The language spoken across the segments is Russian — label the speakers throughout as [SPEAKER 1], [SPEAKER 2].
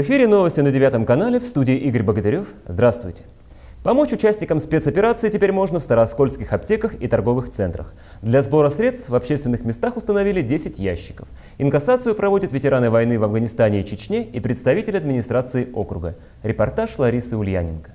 [SPEAKER 1] В эфире новости на девятом канале в студии Игорь Богатырев. Здравствуйте. Помочь участникам спецоперации теперь можно в староскольских аптеках и торговых центрах. Для сбора средств в общественных местах установили 10 ящиков. Инкассацию проводят ветераны войны в Афганистане и Чечне и представители администрации округа. Репортаж Ларисы Ульяненко.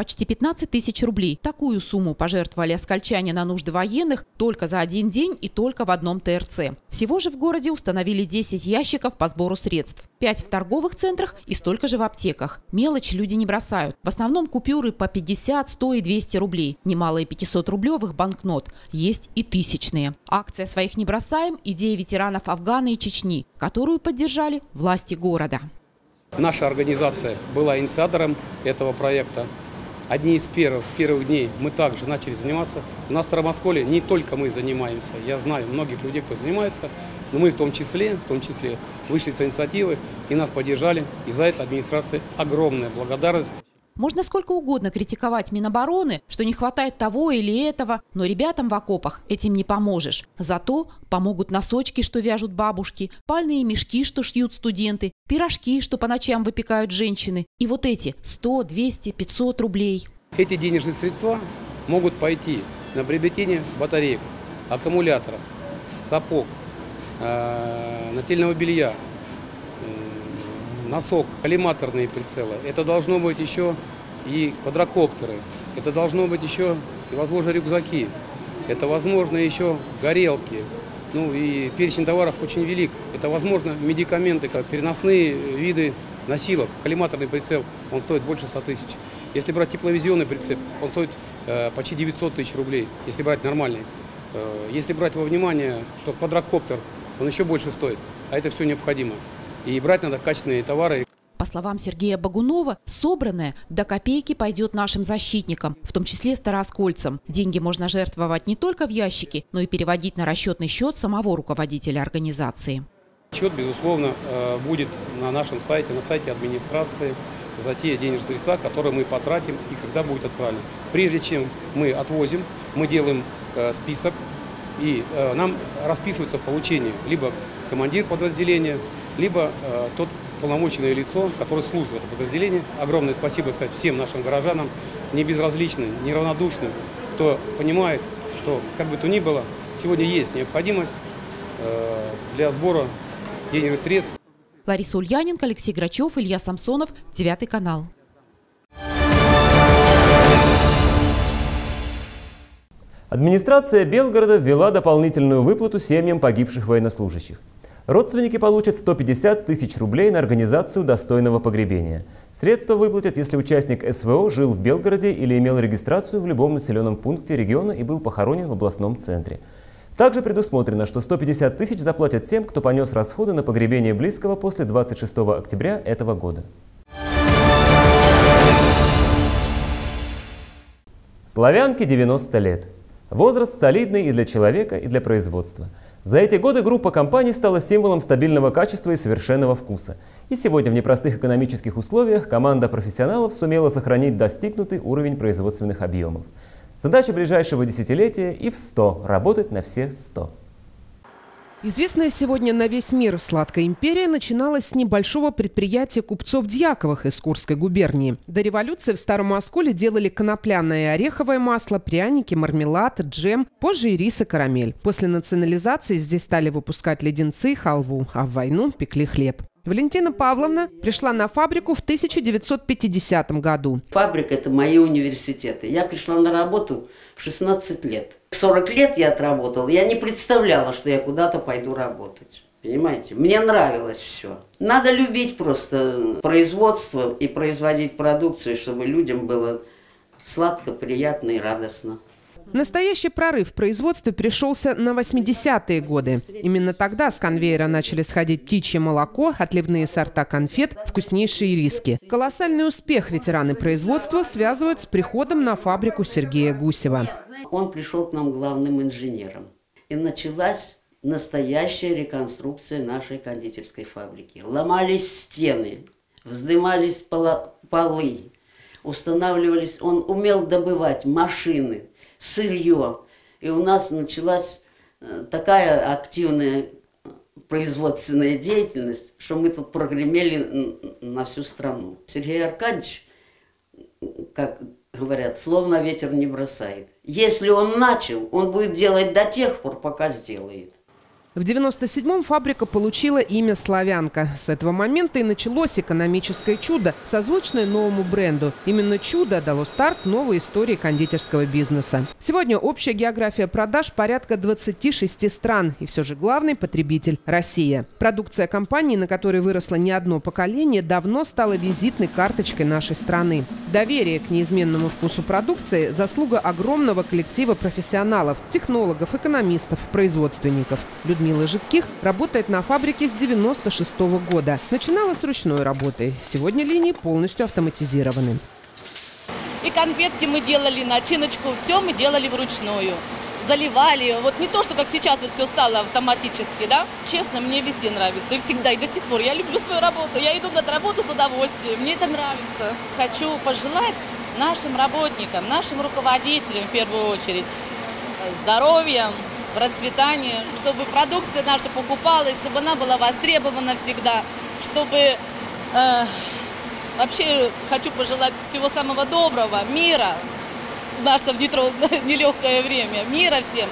[SPEAKER 2] Почти 15 тысяч рублей. Такую сумму пожертвовали оскольчане на нужды военных только за один день и только в одном ТРЦ. Всего же в городе установили 10 ящиков по сбору средств. 5 в торговых центрах и столько же в аптеках. Мелочь люди не бросают. В основном купюры по 50, 100 и 200 рублей. Немало и 500-рублевых банкнот. Есть и тысячные. Акция «Своих не бросаем» – идея ветеранов Афгана и Чечни, которую поддержали власти города.
[SPEAKER 3] Наша организация была инициатором этого проекта одни из первых, первых дней мы также начали заниматься. У нас в Старомосколе не только мы занимаемся, я знаю многих людей, кто занимается, но мы в том числе, в том числе вышли с инициативы и нас поддержали. И за это администрации огромная благодарность.
[SPEAKER 2] Можно сколько угодно критиковать Минобороны, что не хватает того или этого, но ребятам в окопах этим не поможешь. Зато помогут носочки, что вяжут бабушки, пальные мешки, что шьют студенты, пирожки, что по ночам выпекают женщины. И вот эти 100, 200, 500 рублей.
[SPEAKER 3] Эти денежные средства могут пойти на приобретение батареек, аккумуляторов, сапог, э, нательного белья, носок, коллиматорные прицелы. Это должно быть еще и квадрокоптеры. Это должно быть еще, и, возможно, рюкзаки. Это, возможно, еще горелки. Ну и перечень товаров очень велик. Это, возможно, медикаменты, как переносные виды носилок. Коллиматорный прицел, он стоит больше 100 тысяч. Если брать тепловизионный прицеп, он стоит э, почти 900 тысяч рублей, если брать нормальный. Э, если брать во внимание, что квадрокоптер, он еще больше стоит, а это все необходимо. И брать надо качественные товары.
[SPEAKER 2] По словам Сергея Багунова, собранное до копейки пойдет нашим защитникам, в том числе староскольцам. Деньги можно жертвовать не только в ящики, но и переводить на расчетный счет самого руководителя организации.
[SPEAKER 3] Счет, безусловно, э, будет на нашем сайте, на сайте администрации за те денежные средства, которые мы потратим и когда будет отправлено. Прежде чем мы отвозим, мы делаем э, список, и э, нам расписывается в получении либо командир подразделения, либо э, тот полномоченное лицо, которое служит в этом подразделении. Огромное спасибо сказать всем нашим горожанам, не безразличным, неравнодушным, кто понимает, что как бы то ни было, сегодня есть необходимость э, для сбора денежных средств.
[SPEAKER 2] Лариса Ульяненко, Алексей Грачев, Илья Самсонов, Девятый канал.
[SPEAKER 1] Администрация Белгорода ввела дополнительную выплату семьям погибших военнослужащих. Родственники получат 150 тысяч рублей на организацию достойного погребения. Средства выплатят, если участник СВО жил в Белгороде или имел регистрацию в любом населенном пункте региона и был похоронен в областном центре. Также предусмотрено, что 150 тысяч заплатят тем, кто понес расходы на погребение близкого после 26 октября этого года. Славянке 90 лет. Возраст солидный и для человека, и для производства – за эти годы группа компаний стала символом стабильного качества и совершенного вкуса. И сегодня в непростых экономических условиях команда профессионалов сумела сохранить достигнутый уровень производственных объемов. Задача ближайшего десятилетия и в 100 – работать на все 100.
[SPEAKER 4] Известная сегодня на весь мир «Сладкая империя» начиналась с небольшого предприятия купцов Дьяковых из Курской губернии. До революции в Старом Осколе делали конопляное и ореховое масло, пряники, мармелад, джем, позже и рис и карамель. После национализации здесь стали выпускать леденцы и халву, а в войну пекли хлеб. Валентина Павловна пришла на фабрику в 1950 году.
[SPEAKER 5] Фабрика – это мои университеты. Я пришла на работу в 16 лет. 40 лет я отработала, я не представляла, что я куда-то пойду работать. Понимаете? Мне нравилось все. Надо любить просто производство и производить продукцию, чтобы людям было сладко, приятно и радостно.
[SPEAKER 4] Настоящий прорыв в производстве пришелся на 80-е годы. Именно тогда с конвейера начали сходить птичье молоко, отливные сорта конфет, вкуснейшие риски. Колоссальный успех ветераны производства связывают с приходом на фабрику Сергея Гусева.
[SPEAKER 5] Он пришел к нам главным инженером. И началась настоящая реконструкция нашей кондитерской фабрики. Ломались стены, вздымались полы, устанавливались, он умел добывать машины, сырье. И у нас началась э, такая активная производственная деятельность, что мы тут прогремели на всю страну. Сергей Аркадьевич, как говорят, словно ветер не бросает. Если он начал, он будет делать до тех пор, пока сделает.
[SPEAKER 4] В 97-м фабрика получила имя «Славянка». С этого момента и началось экономическое чудо, созвучное новому бренду. Именно чудо дало старт новой истории кондитерского бизнеса. Сегодня общая география продаж порядка 26 стран. И все же главный потребитель – Россия. Продукция компании, на которой выросло не одно поколение, давно стала визитной карточкой нашей страны. Доверие к неизменному вкусу продукции – заслуга огромного коллектива профессионалов, технологов, экономистов, производственников. Людмила Житких работает на фабрике с 96 -го года. Начинала с ручной работы. Сегодня линии полностью автоматизированы.
[SPEAKER 6] И конфетки мы делали, начиночку, все мы делали вручную. Заливали. Вот не то, что как сейчас вот все стало автоматически, да. Честно, мне везде нравится. И всегда, и до сих пор. Я люблю свою работу. Я иду на работу с удовольствием. Мне это нравится. Хочу пожелать нашим работникам, нашим руководителям в первую очередь здоровья, процветание, чтобы продукция наша покупалась, чтобы она была востребована всегда, чтобы э, вообще хочу пожелать всего самого доброго, мира в наше нелегкое время, мира всем,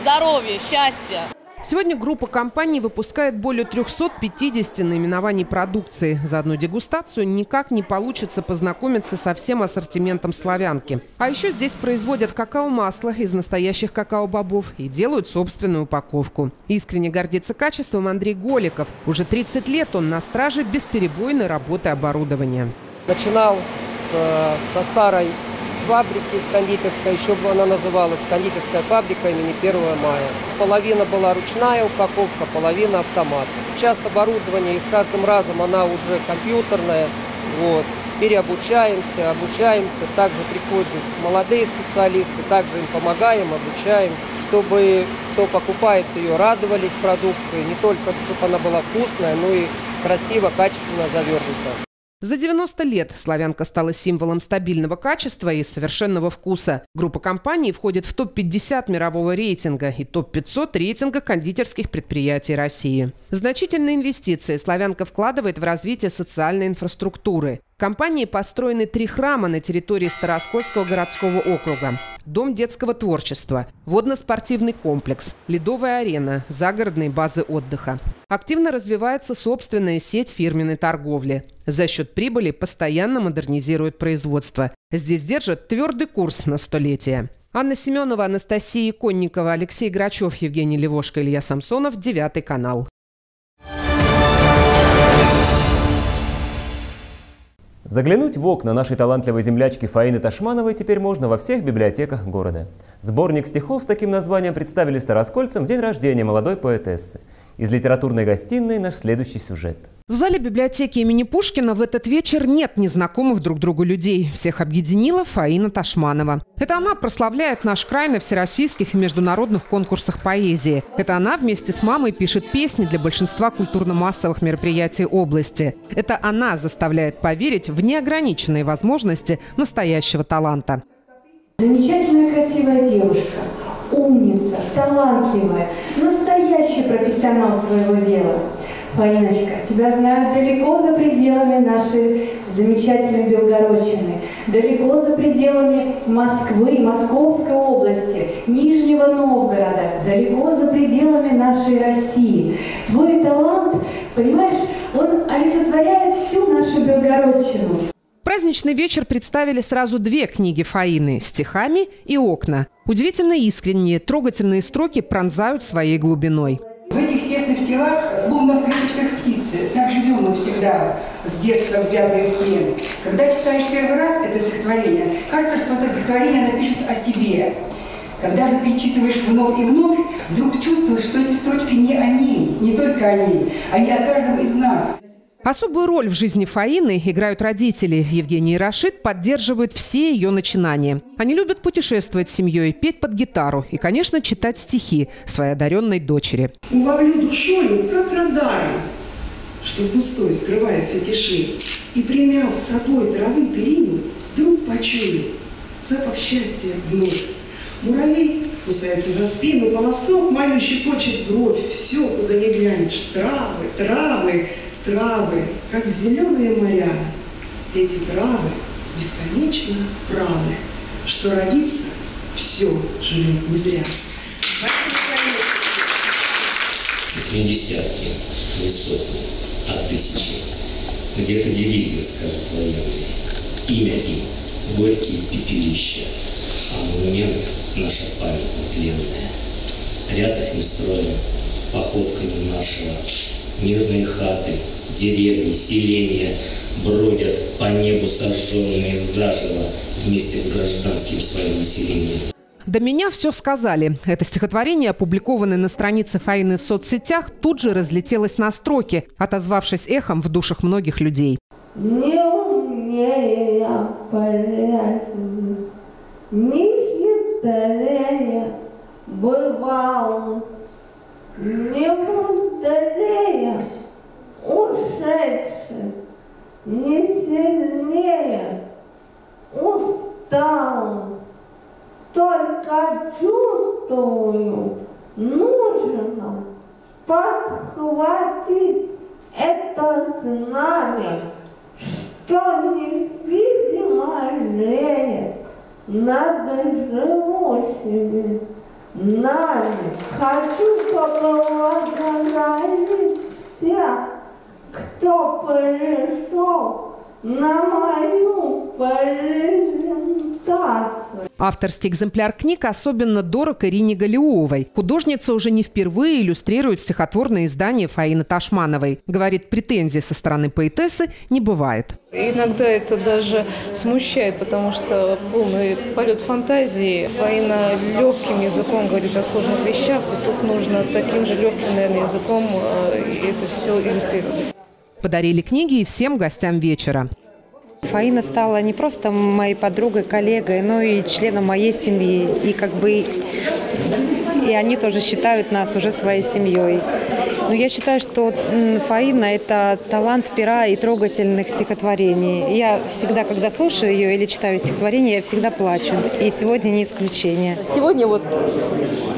[SPEAKER 6] здоровья, счастья.
[SPEAKER 4] Сегодня группа компаний выпускает более 350 наименований продукции. За одну дегустацию никак не получится познакомиться со всем ассортиментом славянки. А еще здесь производят какао-масло из настоящих какао-бобов и делают собственную упаковку. Искренне гордится качеством Андрей Голиков. Уже 30 лет он на страже бесперебойной работы оборудования.
[SPEAKER 7] Начинал с, со старой фабрики с кондитерской, еще она называлась кондитерская фабрика имени 1 мая. Половина была ручная упаковка, половина автомат. Сейчас оборудование, и с каждым разом она уже компьютерная. Вот. Переобучаемся, обучаемся. Также приходят молодые специалисты, также им помогаем, обучаем, чтобы кто покупает ее, радовались продукции. Не только, чтобы она была вкусная, но и красиво, качественно завернута.
[SPEAKER 4] За 90 лет «Славянка» стала символом стабильного качества и совершенного вкуса. Группа компаний входит в топ-50 мирового рейтинга и топ-500 рейтинга кондитерских предприятий России. Значительные инвестиции «Славянка» вкладывает в развитие социальной инфраструктуры. Компании построены три храма на территории Староскольского городского округа. Дом детского творчества, водно-спортивный комплекс, ледовая арена, загородные базы отдыха. Активно развивается собственная сеть фирменной торговли. За счет прибыли постоянно модернизируют производство. Здесь держат твердый курс на столетие. Анна Семенова, Анастасия Конникова, Алексей Грачев, Евгений Левошко, Илья Самсонов, Девятый канал.
[SPEAKER 1] Заглянуть в окна нашей талантливой землячки Фаины Ташмановой теперь можно во всех библиотеках города. Сборник стихов с таким названием представили староскольцам в день рождения молодой поэтессы. Из литературной гостиной наш следующий сюжет.
[SPEAKER 4] В зале библиотеки имени Пушкина в этот вечер нет незнакомых друг другу людей. Всех объединила Фаина Ташманова. Это она прославляет наш край на всероссийских и международных конкурсах поэзии. Это она вместе с мамой пишет песни для большинства культурно-массовых мероприятий области. Это она заставляет поверить в неограниченные возможности настоящего таланта.
[SPEAKER 8] Замечательная красивая девушка, умница, талантливая, настоящий профессионал своего дела. Фаиночка, тебя знают далеко за пределами нашей замечательной Белгородчины, далеко за пределами Москвы, Московской области, Нижнего Новгорода, далеко за пределами нашей России. Твой талант, понимаешь, он олицетворяет всю нашу Белгородчину.
[SPEAKER 4] Праздничный вечер представили сразу две книги Фаины – «Стихами» и «Окна». Удивительно искренние, трогательные строки пронзают своей глубиной.
[SPEAKER 9] В этих тесных телах, словно в клеточках птицы, так живем мы всегда, с детства взятые в плен. Когда читаешь первый раз это стихотворение, кажется, что это стихотворение напишет о себе. Когда же перечитываешь вновь и вновь, вдруг чувствуешь, что эти строчки не о ней, не только о ней, они о каждом из нас.
[SPEAKER 4] Особую роль в жизни Фаины играют родители. Евгений и Рашид поддерживают все ее начинания. Они любят путешествовать с семьей, петь под гитару и, конечно, читать стихи своей одаренной дочери.
[SPEAKER 10] Уловлю душою, как радаром, что в густой скрывается тиши, и, примяв с собой травы перину, вдруг почую запах счастья вновь. Муравей кусается за спину, волосок мою щекочет бровь. Все, куда не глянешь. Травы, травы, травы, как зеленые моря. Эти травы бесконечно правы, что родиться все живет не зря.
[SPEAKER 11] Не десятки, не сотни, а тысячи. Где-то дивизия, скажет военный. Имя им – горькие пепелища, а монумент – наша память нетленная. Ряд их не строим, походками нашего. Мирные хаты, деревни, селения бродят по небу сожженные заживо вместе с гражданским своим населением.
[SPEAKER 4] До меня все сказали. Это стихотворение, опубликованное на странице Фаины в соцсетях, тут же разлетелось на строки, отозвавшись эхом в душах многих людей.
[SPEAKER 12] Не умнее я прежде, не хитрее бывал, не мудрее ушедший, не сильнее устал только чувствую, нужно подхватить это знамя, что невидимо реет над живущими нами. Хочу поблагодарить всех, кто пришел на мою презентацию.
[SPEAKER 4] Авторский экземпляр книг особенно дорог Ирине Галиуловой. Художница уже не впервые иллюстрирует стихотворное издание Фаины Ташмановой. Говорит, претензий со стороны поэтессы не бывает.
[SPEAKER 13] Иногда это даже смущает, потому что полный полет фантазии. Фаина легким языком говорит о сложных вещах, и тут нужно таким же легким, наверное, языком э, это все иллюстрировать.
[SPEAKER 4] Подарили книги и всем гостям вечера.
[SPEAKER 14] Фаина стала не просто моей подругой, коллегой, но и членом моей семьи. И как бы и они тоже считают нас уже своей семьей. Но я считаю, что Фаина – это талант пера и трогательных стихотворений. Я всегда, когда слушаю ее или читаю стихотворение, я всегда плачу. И сегодня не исключение.
[SPEAKER 15] Сегодня вот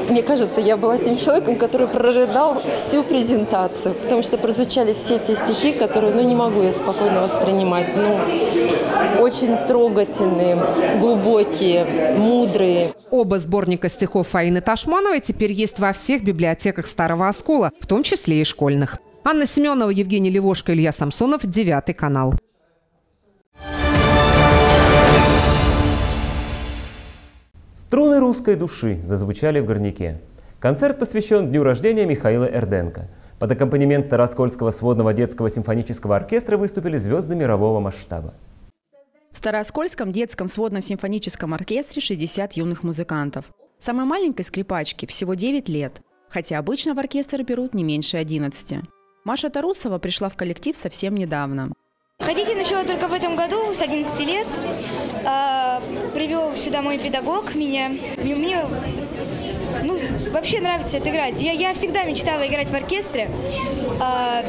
[SPEAKER 15] мне кажется, я была тем человеком, который прорыдал всю презентацию, потому что прозвучали все те стихи, которые, ну, не могу я спокойно воспринимать. Ну, очень трогательные, глубокие, мудрые.
[SPEAKER 4] Оба сборника стихов Фаины Ташмановой теперь есть во всех библиотеках Старого Оскола, в том числе и школьных. Анна Семенова, Евгений Левошко, Илья Самсонов, Девятый канал.
[SPEAKER 1] Струны русской души зазвучали в горняке. Концерт посвящен дню рождения Михаила Эрденко. Под аккомпанемент Староскольского сводного детского симфонического оркестра выступили звезды мирового масштаба.
[SPEAKER 16] В Старооскольском детском сводном симфоническом оркестре 60 юных музыкантов. Самой маленькой скрипачке всего 9 лет, хотя обычно в оркестр берут не меньше 11. Маша Тарусова пришла в коллектив совсем недавно.
[SPEAKER 17] Ходить я начала только в этом году, с 11 лет. Привел сюда мой педагог меня. И мне ну, вообще нравится это играть. Я, я всегда мечтала играть в оркестре. А,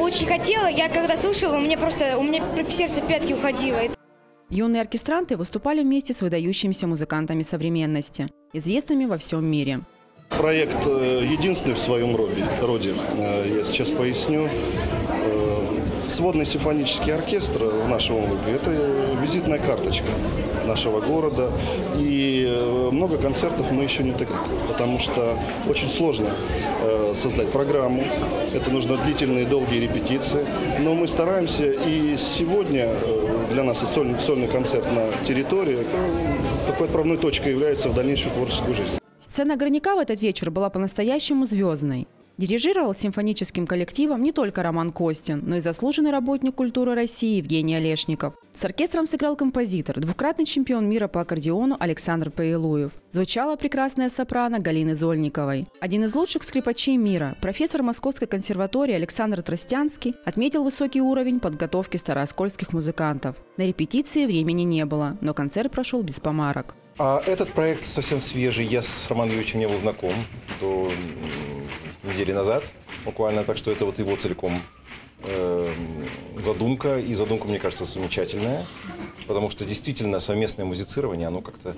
[SPEAKER 17] очень хотела. Я когда слушала, у меня просто у меня сердце в пятки уходило.
[SPEAKER 16] Юные оркестранты выступали вместе с выдающимися музыкантами современности, известными во всем мире.
[SPEAKER 18] Проект э, единственный в своем роде. Э, я сейчас поясню. Э, сводный симфонический оркестр в нашем облаке – это визитная карточка нашего города. И много концертов мы еще не так, потому что очень сложно создать программу. Это нужно длительные, долгие репетиции. Но мы стараемся, и сегодня для нас сольный, сольный концерт на территории такой отправной точкой является в дальнейшую творческую жизнь.
[SPEAKER 16] Сцена Горняка в этот вечер была по-настоящему звездной. Дирижировал симфоническим коллективом не только Роман Костин, но и заслуженный работник культуры России Евгений Олешников. С оркестром сыграл композитор, двукратный чемпион мира по аккордеону Александр Паилуев. Звучала прекрасная сопрано Галины Зольниковой. Один из лучших скрипачей мира, профессор Московской консерватории Александр Тростянский отметил высокий уровень подготовки старооскольских музыкантов. На репетиции времени не было, но концерт прошел без помарок.
[SPEAKER 19] А этот проект совсем свежий. Я с Романом Юрьевичем не был знаком до недели назад буквально, так что это вот его целиком э, задумка. И задумка, мне кажется, замечательная, потому что действительно совместное музицирование, оно как-то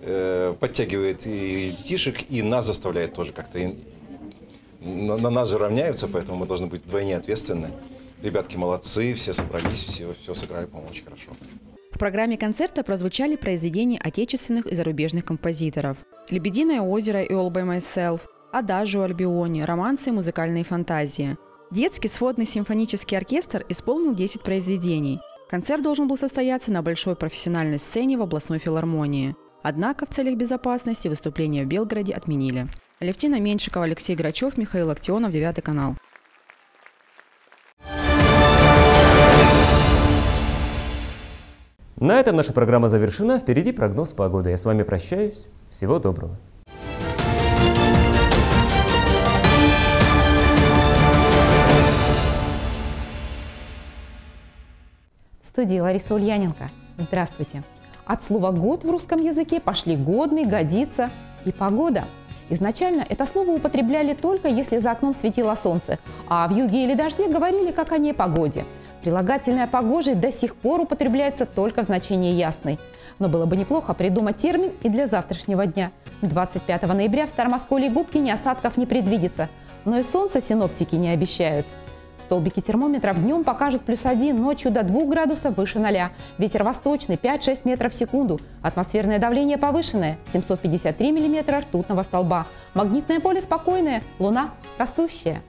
[SPEAKER 19] э, подтягивает и детишек, и нас заставляет тоже как-то. На, на нас же равняются, поэтому мы должны быть вдвойне ответственны. Ребятки молодцы, все собрались, все, все сыграли, по-моему, очень хорошо.
[SPEAKER 16] В программе концерта прозвучали произведения отечественных и зарубежных композиторов. «Лебединое озеро» и «All by myself», «Адажу Альбионе», романсы и музыкальные фантазии. Детский сводный симфонический оркестр исполнил 10 произведений. Концерт должен был состояться на большой профессиональной сцене в областной филармонии. Однако в целях безопасности выступления в Белгороде отменили. Алевтина Меньшикова, Алексей Грачев, Михаил Актионов, Девятый канал.
[SPEAKER 1] На этом наша программа завершена. Впереди прогноз погоды. Я с вами прощаюсь. Всего доброго.
[SPEAKER 2] Студии Лариса Ульяненко. Здравствуйте. От слова «год» в русском языке пошли «годный», «годится» и «погода». Изначально это слово употребляли только если за окном светило солнце, а в юге или дожде говорили как о непогоде. Прилагательное «погожий» до сих пор употребляется только в значении «ясный». Но было бы неплохо придумать термин и для завтрашнего дня. 25 ноября в Старом Осколе и Губкине осадков не предвидится. Но и солнце синоптики не обещают. Столбики термометров днем покажут плюс 1, ночью до 2 градусов выше 0. Ветер восточный 5-6 метров в секунду. Атмосферное давление повышенное 753 миллиметра ртутного столба. Магнитное поле спокойное, луна растущая.